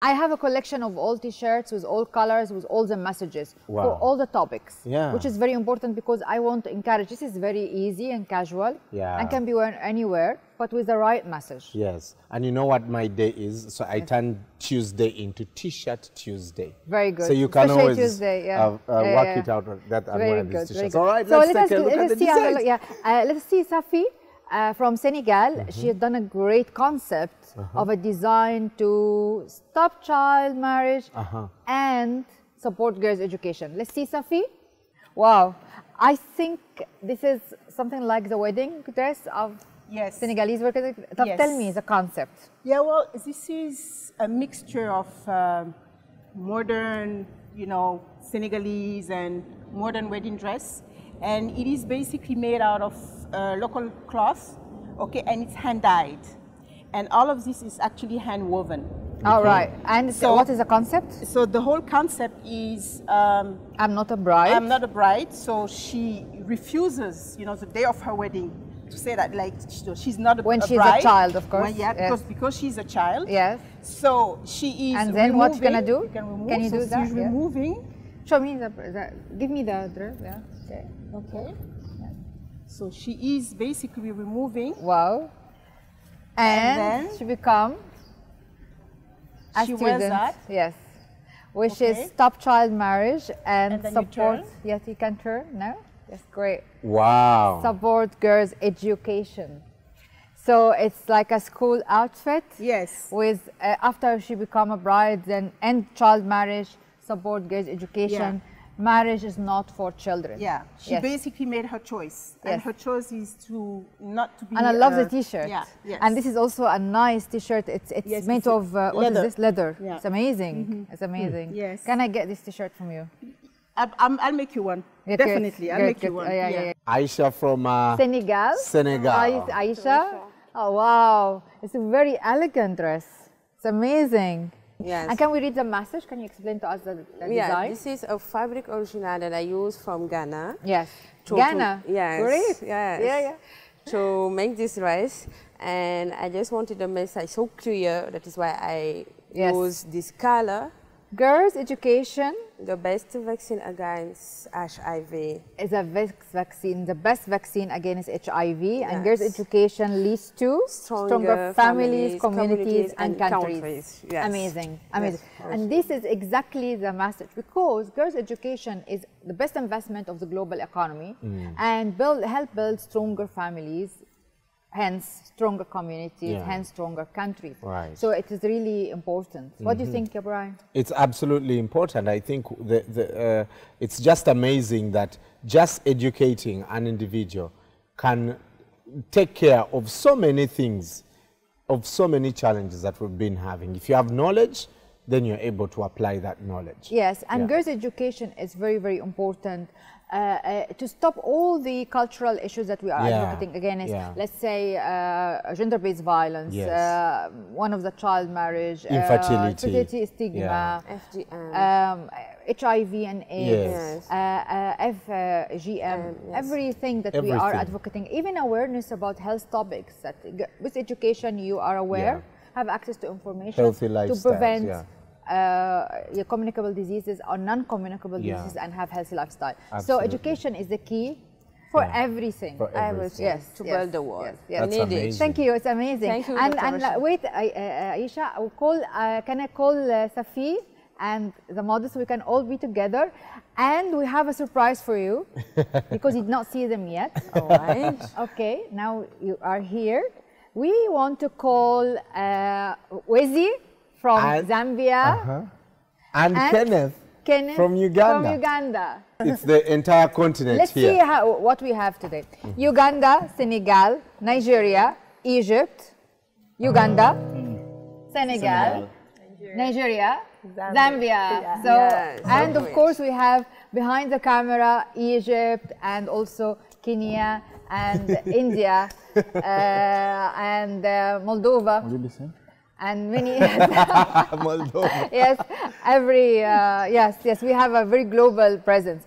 I have a collection of all t-shirts with all colors, with all the messages for all the topics. Yeah. Which is very important because I want to encourage. This is very easy and casual. Yeah. And can be worn anywhere, but with the right message. Yes. And you know what my day is? So I turn Tuesday into T-shirt Tuesday. Very good. So you can Especially always Tuesday, yeah. uh, uh, work it out that I'm wearing these T-shirts. All right, so let's let us, take a look at the see. designs. look- yeah. Uh, let's see Safi uh, from Senegal. Mm-hmm. She has done a great concept Uh-huh. of a design to stop child marriage Uh-huh. and support girls' education. Let's see, Safi. Wow. I think this is something like the wedding dress of Yes. Senegalese workers. Tell Yes. me the concept. Yeah, well, this is a mixture of um modern, you know, Senegalese and modern wedding dress. And it is basically made out of uh, local cloth, okay, and it's hand dyed. And all of this is actually hand woven. All right. And so, what is the concept? So the whole concept is um, I'm not a bride. I'm not a bride, so she refuses, you know, the day of her wedding to say that like she's not a, bride. When a she's a child, of course, yeah, yes. because because she's a child. Yes. So she is. And then what you gonna do? You can remove. Can you so do that? She's Yeah. removing. Show me the, the give me the dress. Yeah. Okay. Okay. So she is basically removing. Wow. And, then she become a she student. wears that. Yes. Which Okay. is stop child marriage and, And then you support. Yes, you can turn. No. That's great. Wow. Support girls' education. So it's like a school outfit. Yes. With uh, after she become a bride, then end child marriage, support girls' education. Marriage is not for children. Yeah. She Yes. basically made her choice, Yes. and her choice is to not to be. And I love the uh, T-shirt. Yeah. Yes. And this is also a nice T-shirt. It's it's Yes, made it's of uh, what is leather. this? Leather. Yeah. It's amazing. It's amazing. Yes. Can I get this T-shirt from you? I, I'm, I'll make you one. Yeah, good, Definitely, I'll good, make good. you one. Oh, yeah, yeah, yeah. Aisha from uh, Senegal. Senegal. Ais- Aisha. Oh wow! It's a very elegant dress. It's amazing. Yes. And can we read the message? Can you explain to us the, the yeah, design? this is a fabric original that I use from Ghana. yes. to- Ghana. To, yes. Great. Yes. Yeah, yeah. To make this dress, and I just wanted the message so clear. That is why I Yes. use this color. Girls' education The best vaccine against HIV. is a vaccine, the best vaccine against HIV, and girls' education leads to Stronger families, families, communities, communities, and, and countries. countries. Yes. Amazing, amazing. and this is exactly the message because girls' education is the best investment of the global economy mm. and build, help build stronger families. Hence, stronger communities, Yeah. hence, stronger countries. Right. So, it is really important. What do you think, Brian? It's absolutely important. I think the, the, uh, it's just amazing that just educating an individual can take care of so many things, of so many challenges that we've been having. If you have knowledge, then you're able to apply that knowledge. Yes, and Yeah. girls' education is very, very important uh, uh, to stop all the cultural issues that we are Yeah, advocating against. yeah. Let's say uh, gender-based violence, Yes. uh, one of the child marriage, uh, Infertility. fertility stigma. Yeah. FGM. Um, HIV and AIDS, Yes. uh, uh, FGM, Um, yes. everything that we are advocating, even awareness about health topics. That with education you are aware, Yeah. have access to information Healthy to lifestyles, prevent yeah. Uh, your communicable diseases or non-communicable Yeah. diseases and have healthy lifestyle. So education is the key for Yeah. everything. For everything. Yes, To yes, build the world. Yes, yes. That's Need it. amazing. Thank you. It's amazing. Thank you, And, Dr. and uh, wait, uh, Aisha, I will call. Uh, can I call uh, Safi and the models so we can all be together? And we have a surprise for you because you did not see them yet. All right. Okay, now you are here. We want to call uh, Wezi from And- Zambia. Uh-huh. And, And Kenneth, Kenneth from Uganda. From Uganda. it's the entire continent Let's here. see how, what we have today. Uganda, Senegal, Nigeria, Egypt, Uganda, Senegal, Nigeria, Zambia. So, Yes. and of course we have behind the camera Egypt and also Kenya and India uh, and uh, Moldova and many. Yes, every uh, yes, yes, we have a very global presence.